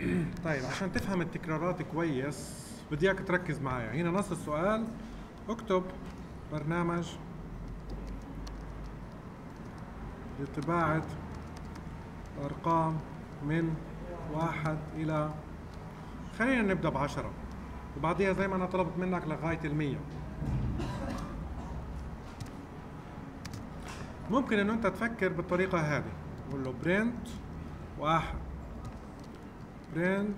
طيب عشان تفهم التكرارات كويس بدي إياك تركز معايا. هنا نص السؤال. اكتب برنامج لطباعة أرقام من واحد إلى خلينا نبدأ بعشرة. وبعديها زي ما أنا طلبت منك لغاية المية. ممكن إنه أنت تفكر بالطريقة هذه. قول له print واحد. print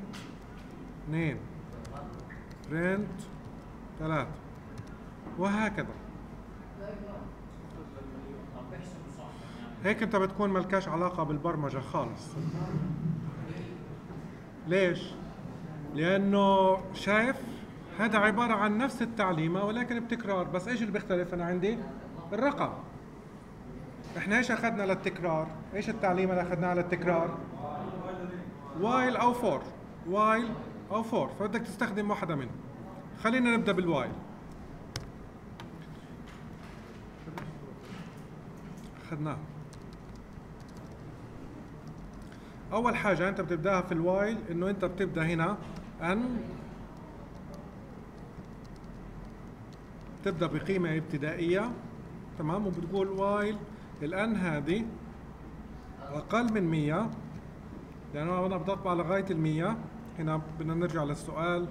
اثنين print ثلاثة وهكذا هيك انت بتكون ملكاش علاقة بالبرمجة خالص ليش؟ لأنه شايف هذا عبارة عن نفس التعليمة ولكن بتكرار بس إيش اللي بيختلف أنا عندي؟ الرقم إحنا إيش أخذنا للتكرار؟ إيش التعليمة اللي أخذناها للتكرار؟ while أو for while أو for فبدك تستخدم واحدة منهم. خلينا نبدأ بال while اخذناه أول حاجة أنت بتبدأها في ال while إنه أنت بتبدأ هنا أن تبدأ بقيمة ابتدائية. تمام؟ وبتقول while الآن هذه أقل من 100 لأنه بدي اطبع لغايه ال 100 هنا بدنا نرجع للسؤال.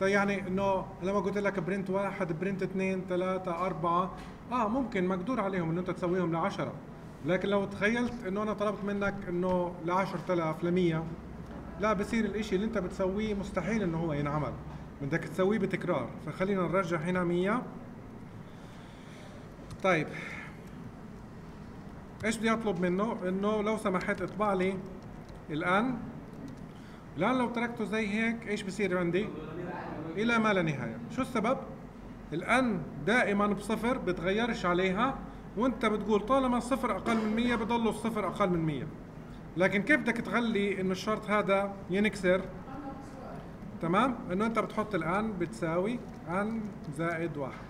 طيب يعني إنه لما قلت لك print واحد print اثنين ثلاثة أربعة. آه ممكن مقدور عليهم إنه أنت تسويهم لعشرة. لكن لو تخيلت إنه أنا طلبت منك إنه ل 10000 ل 100 لا بصير الإشي اللي أنت بتسويه مستحيل إنه هو ينعمل. بدك تسويه بتكرار. فخلينا نرجع هنا 100 طيب. إيش بدي أطلب منه؟ إنه لو سمحت اطبع لي الآن؟ الان لو تركته زي هيك إيش بصير عندي؟ إلى ما لا نهاية. شو السبب؟ الآن دائما بصفر بتغيرش عليها وأنت بتقول طالما الصفر أقل من 100 بضل الصفر أقل من 100 لكن كيف بدك تخلي إنه الشرط هذا ينكسر؟ تمام؟ إنه أنت بتحط الآن بتساوي آن زائد واحد.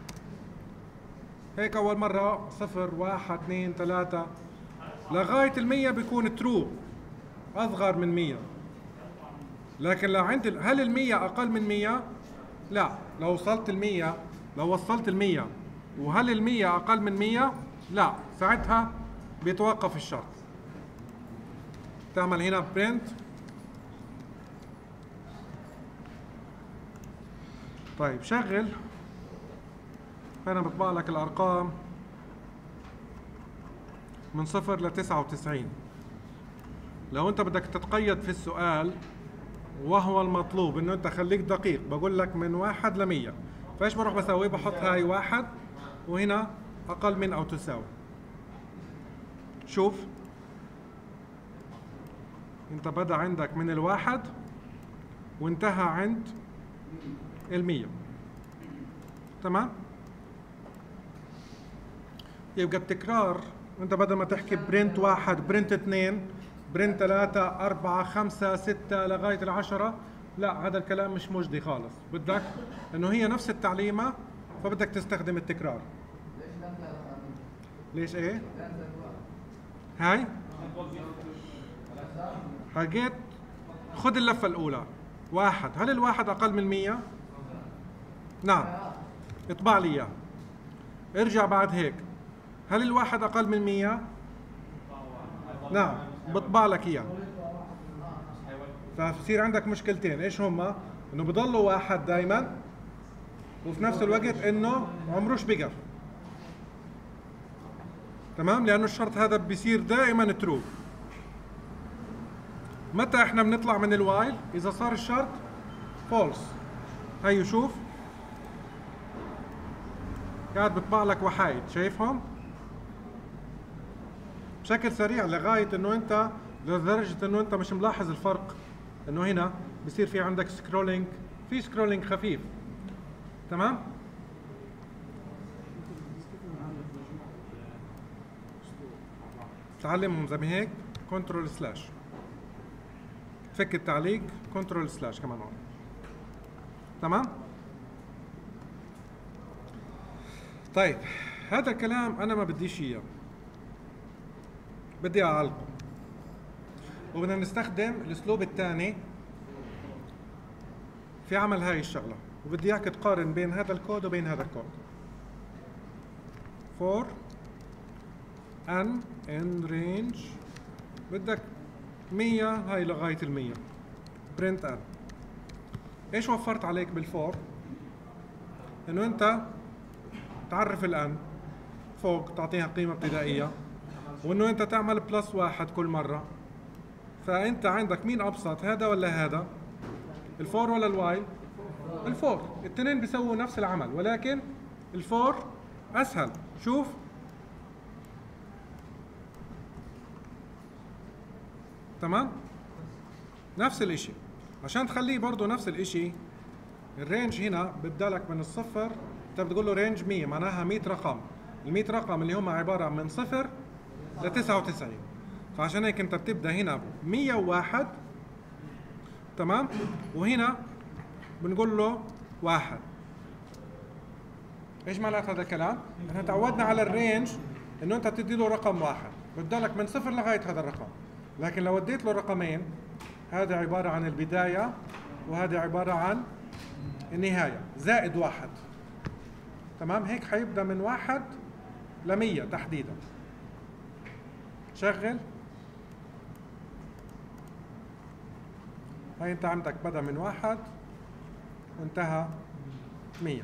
هيك أول مرة صفر واحد اثنين ثلاثة. لغاية المية بيكون ترو أصغر من مية. لكن لو عند هل المية أقل من مية؟ لا. لو وصلت المية لو وصلت المية وهل المية أقل من مية؟ لا. ساعتها بيتوقف الشرط. تعمل هنا برنت طيب شغل. فانا بطبع لك الأرقام من صفر لتسعة وتسعين. لو انت بدك تتقيد في السؤال وهو المطلوب إنه انت خليك دقيق بقول لك من واحد لمية. فايش بروح بسوي؟ بحط هاي واحد وهنا أقل من أو تساوي. شوف. أنت بدأ عندك من الواحد وانتهى عند المية. تمام؟ يبقى التكرار انت بدل ما تحكي print واحد print اثنين print ثلاثة أربعة خمسة ستة لغاية العشرة. لا هذا الكلام مش مجدي خالص. بدك إنه هي نفس التعليمة فبدك تستخدم التكرار. ليش إيه؟ هاي؟ حكيت خذ اللفة الأولى. واحد. هل الواحد أقل من مية؟ نعم. اطبع لي إياه ارجع بعد هيك. هل الواحد أقل من مية؟ نعم. بطبع لك إياه فبصير عندك مشكلتين. إيش هما؟ إنه بضلوا واحد دائما وفي نفس الوقت إنه عمروش بقر تمام؟ لأنه الشرط هذا بيصير دائما true متى إحنا بنطلع من ال while؟ إذا صار الشرط false هيو شوف. قاعد بطبع لك وحايد. شايفهم؟ بشكل سريع لغاية إنه أنت لدرجة إنه أنت مش ملاحظ الفرق. إنه هنا بصير في عندك scrolling في scrolling خفيف. تمام؟ تعلمهم زي ما هيك control slash فك التعليق control slash كمان هون. تمام؟ طيب هذا الكلام أنا ما بديش إياه. بدي اعلقه. وبدنا نستخدم الاسلوب الثاني في عمل هاي الشغلة. وبدي إياك تقارن بين هذا الكود وبين هذا الكود. For n in range. بدك 100 هاي لغاية ال 100 print n. إيش وفرت عليك بالفور؟ إنه أنت تعرف الان فوق تعطيها قيمة ابتدائية. وإنه أنت تعمل plus واحد كل مرة. فأنت عندك مين أبسط هذا ولا هذا؟ ال for ولا ال while؟ ال for. الاثنين بيسووا نفس العمل ولكن ال for أسهل. شوف. تمام؟ نفس الإشي. عشان تخليه برضه نفس الإشي ال range هنا بيبدأ لك من الصفر. أنت بتقول له range 100 معناها 100 رقم. ال 100 رقم اللي هم عبارة من صفر ل 99 فعشان هيك انت بتبدأ هنا ب 101 تمام؟ وهنا بنقول له واحد. إيش معنات هذا الكلام؟ إحنا تعودنا على ال range انه انت بتدي له رقم واحد. بدالك من صفر لغاية هذا الرقم. لكن لو اديت له رقمين هذا عبارة عن البداية وهذا عبارة عن النهاية. زائد واحد. تمام؟ هيك حيبدأ من واحد ل 100 تحديدا. شغل. هاي انت عندك بدا من واحد وانتهى 100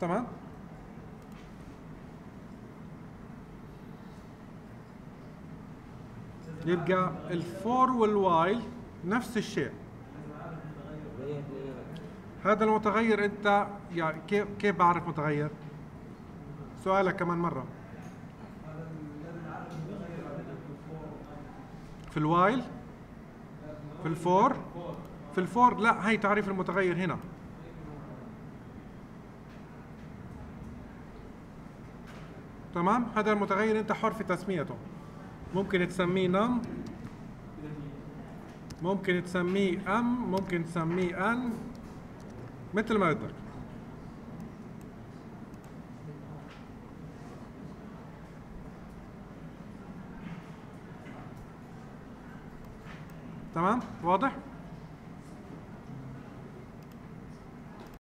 تمام؟ يبقى ال for وال while نفس الشيء. هذا المتغير انت يعني كيف كيف بعرف متغير؟ سؤالك كمان مرة. في ال while؟ في ال for؟ في ال for؟ لا هي تعريف المتغير هنا. تمام؟ هذا المتغير انت حر في تسميته. ممكن تسميه نم. ممكن تسميه أم. ممكن تسميه أن. مثل ما بدك تمام؟ واضح؟